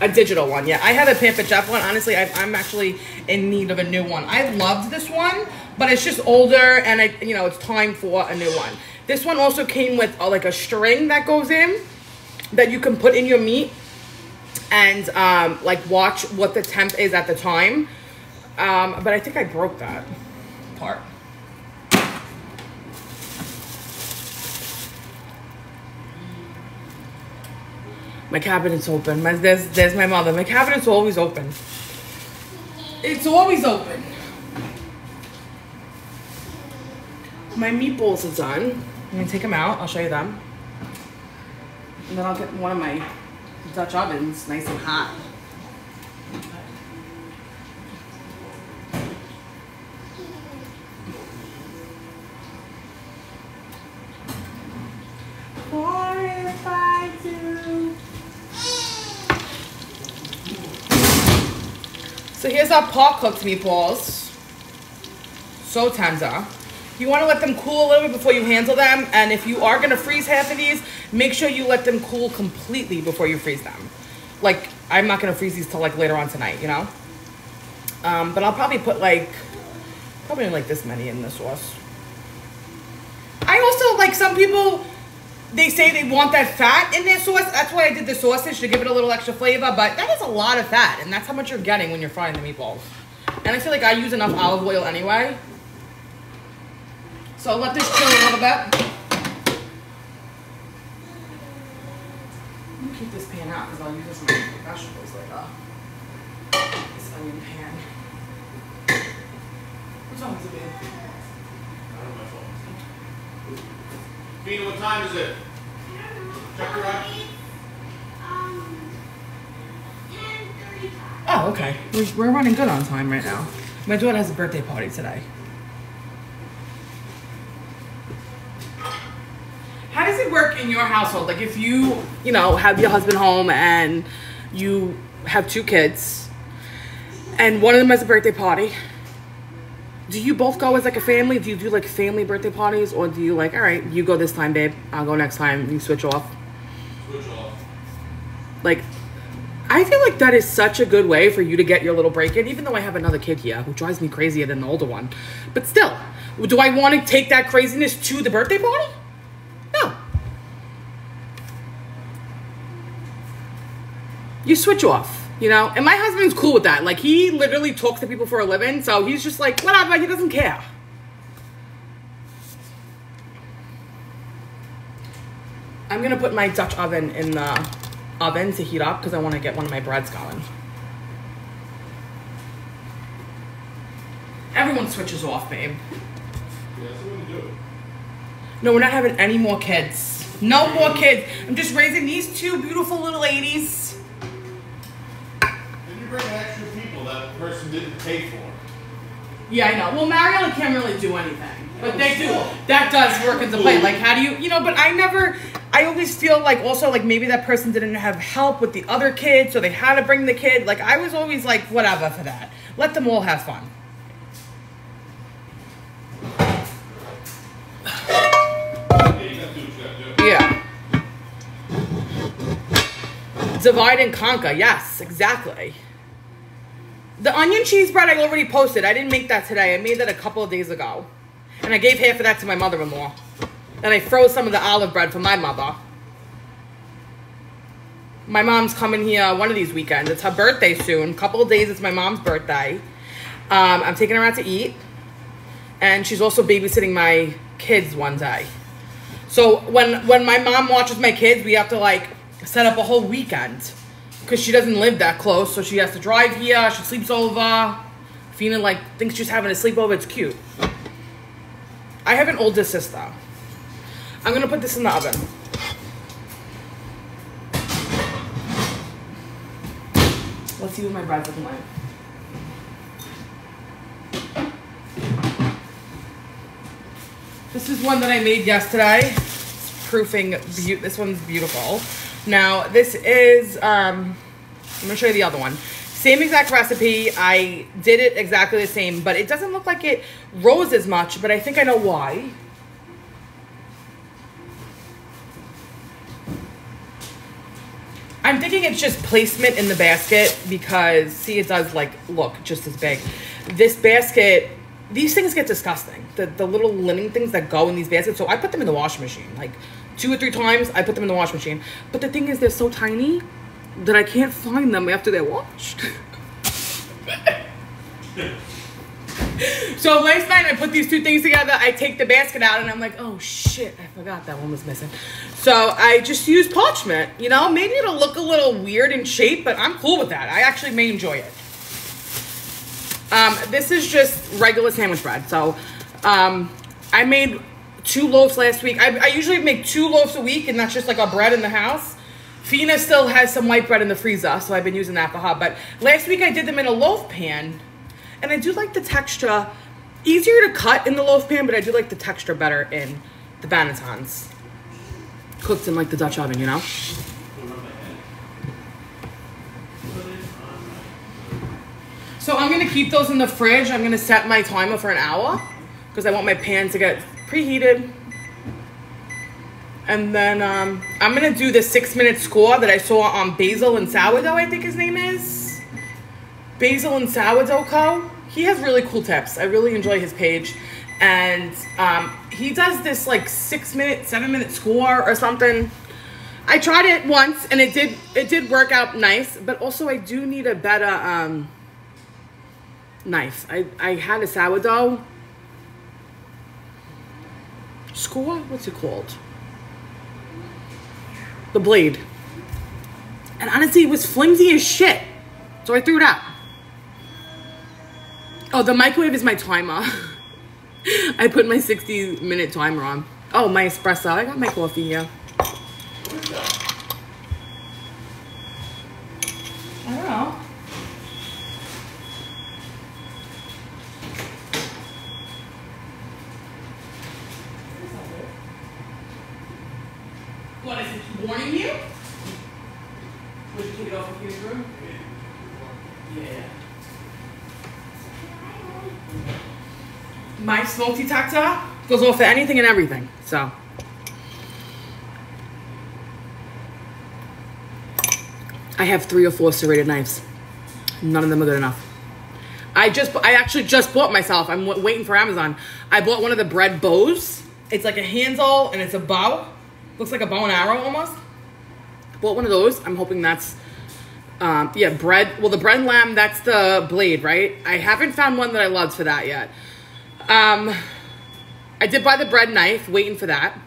A digital one, yeah. I have a Pampered Chef one. Honestly, I, I'm actually in need of a new one. I loved this one, but it's just older, and I, you know, it's time for a new one. This one also came with uh, like a string that goes in that you can put in your meat and um, like watch what the temp is at the time. Um, but I think I broke that part. My cabinet's open. My, there's, there's my mother. My cabinet's always open. It's always open. My meatballs are done. I'm gonna take them out. I'll show you them. And then I'll get one of my Dutch ovens nice and hot. What if I do? So here's our pot cooked meatballs. So tender. You want to let them cool a little bit before you handle them. And if you are going to freeze half of these, make sure you let them cool completely before you freeze them. Like, I'm not going to freeze these till like later on tonight, you know? Um, but I'll probably put like, probably like this many in the sauce. I also, like some people, they say they want that fat in their sauce. That's why I did the sausage to give it a little extra flavor. But that is a lot of fat, and that's how much you're getting when you're frying the meatballs. And I feel like I use enough olive oil anyway. So let this chill a little bit. keep this pan out because I'll use this for my vegetables later. This onion pan. What's it, babe? I don't know my. Fina, what time is it? Check your watch. Um, oh, okay. We're, we're running good on time right now. My daughter has a birthday party today. How does it work in your household? Like, if you, you know, have your husband home and you have two kids, and one of them has a birthday party, do you both go as like a family? Do you do like family birthday parties, or do you like, all right, you go this time, babe, I'll go next time, you switch off? Switch off. Like, I feel like that is such a good way for you to get your little break in, even though I have another kid here who drives me crazier than the older one. But still, do I want to take that craziness to the birthday party? No. You switch off, you know? And my husband's cool with that. Like, he literally talks to people for a living, so he's just like, whatever, he doesn't care. I'm gonna put my Dutch oven in the oven to heat up because I want to get one of my breads going. Everyone switches off, babe. Yeah, that's the do. No, we're not having any more kids. No more kids. I'm just raising these two beautiful little ladies. Didn't pay for. Yeah, I know. Well, Mariella can't really do anything, but they do. That does work into play. Like, how do you, you know? But I never. I always feel like also like maybe that person didn't have help with the other kids, so they had to bring the kid. Like I was always like whatever for that. Let them all have fun. Yeah, you gotta do what you gotta do. Yeah. Divide and conquer. Yes, exactly. The onion cheese bread I already posted. I didn't make that today. I made that a couple of days ago. And I gave half of that to my mother in law. Then I froze some of the olive bread for my mother. My mom's coming here one of these weekends. It's her birthday soon. Couple of days, it's my mom's birthday. Um, I'm taking her out to eat. And she's also babysitting my kids one day. So when when my mom watches my kids, we have to like set up a whole weekend because she doesn't live that close, so she has to drive here. She sleeps over. Fina like thinks she's having a sleepover. It's cute. I have an older sister. I'm gonna put this in the oven. Let's see what my bread's looking like. This is one that I made yesterday. It's proofing. Be- this one's beautiful. Now this is. Um, I'm gonna show you the other one. Same exact recipe. I did it exactly the same, but it doesn't look like it rose as much. But I think I know why. I'm thinking it's just placement in the basket because see it does like look just as big. This basket, these things get disgusting. The the little linen things that go in these baskets. So I put them in the washing machine like two or three times. I put them in the washing machine. But the thing is, they're so tiny that I can't find them after they're washed. So last night I put these two things together. I take the basket out and I'm like, oh shit, I forgot that one was missing. So I just use parchment. You know, maybe it'll look a little weird in shape, but I'm cool with that. I actually may enjoy it. Um, this is just regular sandwich bread. So um, I made two loaves last week. I, I usually make two loaves a week, and that's just like our bread in the house. Fina still has some white bread in the freezer, so I've been using that for her. But last week I did them in a loaf pan, and I do like the texture. Easier to cut in the loaf pan, but I do like the texture better in the bannetons. Cooked in like the Dutch oven, you know? So I'm gonna keep those in the fridge. I'm gonna set my timer for an hour because I want my pan to get preheated. And then um, I'm gonna do the six minute score that I saw on Basil and Sourdough, I think his name is. Basil and Sourdough Co. He has really cool tips. I really enjoy his page. And um, he does this like six minute, seven minute score or something. I tried it once and it did it did work out nice, but also I do need a better um, knife. I, I had a sourdough score. What's it called? The blade. And honestly, it was flimsy as shit. So I threw it out. Oh, the microwave is my timer. [LAUGHS] I put my 60 minute timer on. Oh, my espresso. I got my coffee here. I don't know. What is it warning you? Would you take it off the computer room? Yeah. Smoke detector goes off for anything and everything. So. I have three or four serrated knives. None of them are good enough. I just, I actually just bought myself. I'm waiting for Amazon. I bought one of the bread bows. It's like a handle and it's a bow. Looks like a bow and arrow almost. Bought one of those. I'm hoping that's, um, yeah, bread. Well, the bread lame, that's the blade, right? I haven't found one that I loved for that yet. Um, I did buy the bread knife, waiting for that.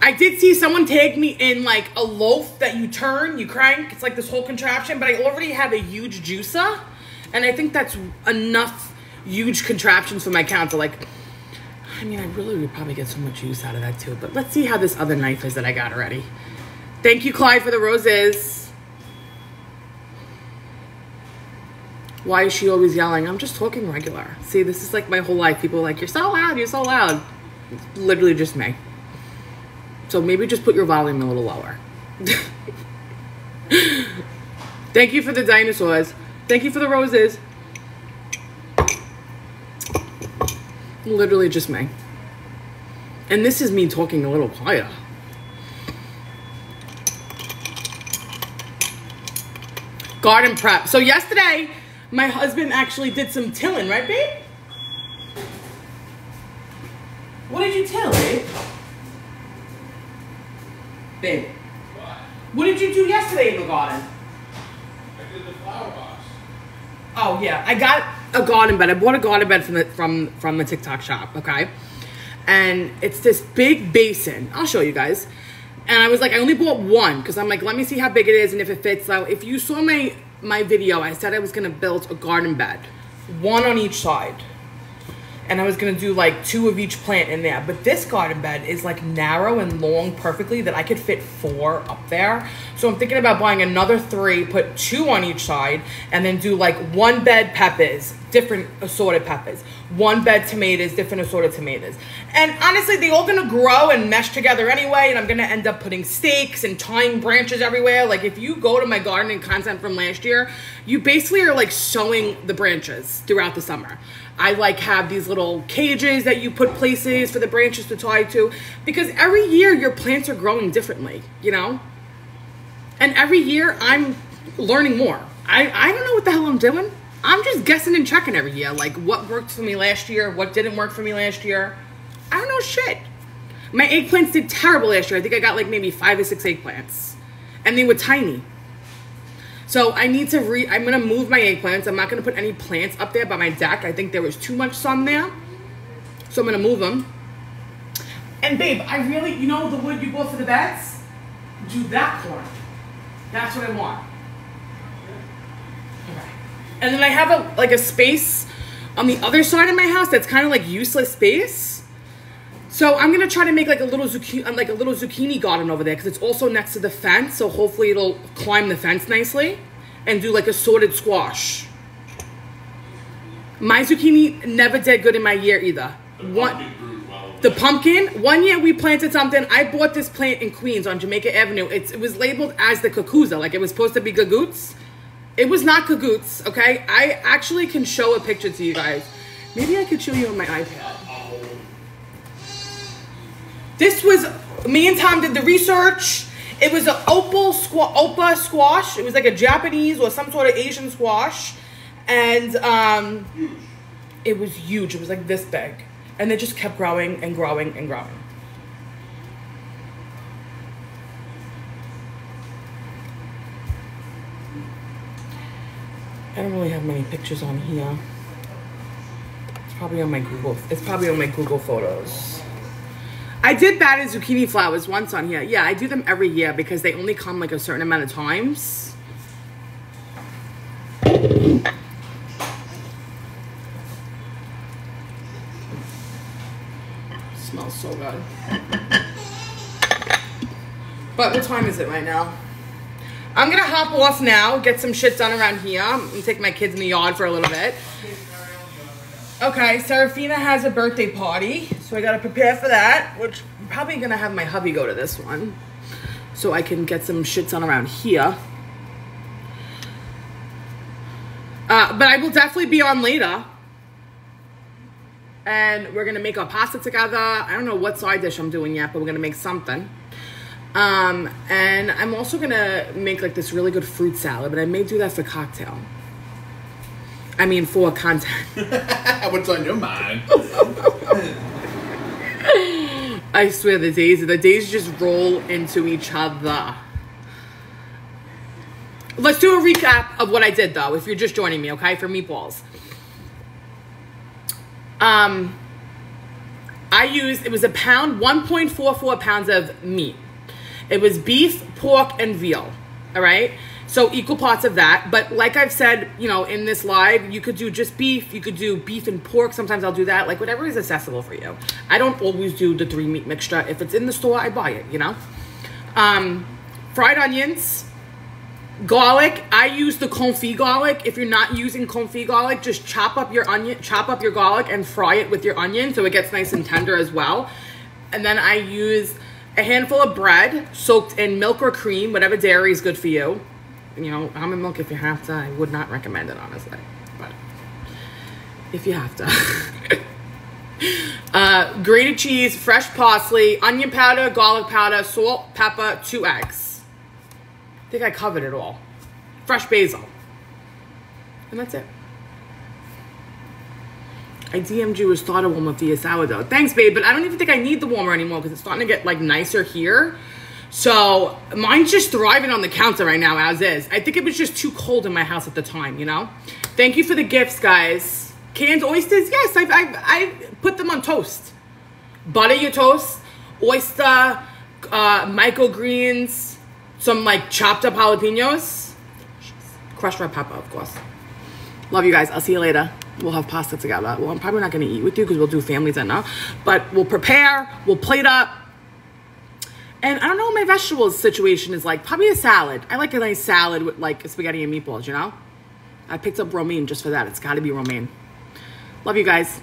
I did see someone tag me in like a loaf that you turn, you crank. It's like this whole contraption, but I already have a huge juicer, and I think that's enough huge contraptions for my counter. Like, I mean, I really would probably get so much use out of that too. But let's see how this other knife is that I got already. Thank you, Clyde, for the roses. Why is she always yelling? I'm just talking regular. See, this is like my whole life. People like, you're so loud, you're so loud. It's literally just me. So maybe just put your volume a little lower. [LAUGHS] Thank you for the dinosaurs. Thank you for the roses. Literally just me. And this is me talking a little quieter. Garden prep. So yesterday, my husband actually did some tilling, right, babe? What did you till, babe? Babe, What? what did you do yesterday in the garden? I did the flower box. Oh yeah, I got a garden bed. I bought a garden bed from the from from the TikTok shop. Okay, and it's this big basin. I'll show you guys. And I was like, I only bought one because I'm like, let me see how big it is and if it fits. So if you saw my my video, I said I was gonna build a garden bed, one on each side. And I was gonna do like two of each plant in there. But this garden bed is like narrow and long perfectly that I could fit four up there. So I'm thinking about buying another three, put two on each side, and then do like one bed peppers, different assorted peppers, one bed tomatoes, different assorted tomatoes. And honestly, they all gonna grow and mesh together anyway, and I'm gonna end up putting stakes and tying branches everywhere. Like if you go to my gardening content from last year, you basically are like sewing the branches throughout the summer. I like have these little cages that you put places for the branches to tie to because every year your plants are growing differently, you know? And every year I'm learning more. I, I don't know what the hell I'm doing. I'm just guessing and checking every year. Like what worked for me last year, what didn't work for me last year. I don't know shit. My eggplants did terrible last year. I think I got like maybe five or six eggplants. And they were tiny. So I need to re I'm gonna move my eggplants. I'm not gonna put any plants up there by my deck. I think there was too much sun there. So I'm gonna move them. And babe, I really, you know the wood you bought for the beds? Do that corner. That's what I want. Okay. And then I have a like a space on the other side of my house that's kind of like useless space. So I'm gonna try to make like a little zucchini, uh, like a little zucchini garden over there because it's also next to the fence. So hopefully it'll climb the fence nicely, and do like a sorted squash. My zucchini never did good in my year either. The One, pumpkin well. the pumpkin. One year we planted something. I bought this plant in Queens on Jamaica Avenue. It's, it was labeled as the cucuzza, like it was supposed to be gagoots. It was not cagoots, okay? I actually can show a picture to you guys. Maybe I could show you on my iPad. This was me and Tom did the research. It was an opal squa- opo squash. It was like a Japanese or some sort of Asian squash, and um, it was huge. It was like this big, and it just kept growing and growing and growing. I don't really have many pictures on here. It's probably on my Google. It's probably on my Google Photos. I did batted zucchini flowers once on here. Yeah, I do them every year because they only come like a certain amount of times. Smells so good. But what time is it right now? I'm gonna hop off now, get some shit done around here, and take my kids in the yard for a little bit. Okay, Serafina has a birthday party, so I gotta prepare for that, which I'm probably gonna have my hubby go to this one. So I can get some shit done around here. Uh, but I will definitely be on later. And we're gonna make our pasta together. I don't know what side dish I'm doing yet, but we're gonna make something. Um, and I'm also gonna make like this really good fruit salad, but I may do that for cocktail. I mean, for content. [LAUGHS] What's on your mind? I swear the days the days just roll into each other. Let's do a recap of what I did though, if you're just joining me, okay, for meatballs. Um I used it was a pound, 1.44 pounds of meat. It was beef, pork, and veal. All right. So equal parts of that. But like I've said, you know, in this live, you could do just beef. You could do beef and pork. Sometimes I'll do that. Like whatever is accessible for you. I don't always do the three meat mixture. If it's in the store, I buy it. You know. Um, fried onions, garlic. I use the confit garlic. If you're not using confit garlic, just chop up your onion, chop up your garlic, and fry it with your onion so it gets nice and tender as well. And then I use a handful of bread soaked in milk or cream, whatever dairy is good for you. You know, almond milk if you have to. I would not recommend it honestly, but if you have to. [LAUGHS] uh, grated cheese, fresh parsley, onion powder, garlic powder, salt, pepper, two eggs. I think I covered it all. Fresh basil. And that's it. I DM'd you a starter warmer for your sourdough. Thanks, babe, but I don't even think I need the warmer anymore because it's starting to get like nicer here. So mine's just thriving on the counter right now as is. I think it was just too cold in my house at the time, you know? Thank you for the gifts, guys. Canned oysters, yes, I've, I've, I put them on toast. Butter your toast, oyster, uh, microgreens, some like chopped up jalapenos, crushed red pepper, of course. Love you guys. I'll see you later. We'll have pasta together. Well, I'm probably not going to eat with you because we'll do family dinner, but we'll prepare, we'll plate up. And I don't know what my vegetables situation is like. Probably a salad. I like a nice salad with like spaghetti and meatballs, you know? I picked up romaine just for that. It's got to be romaine. Love you guys.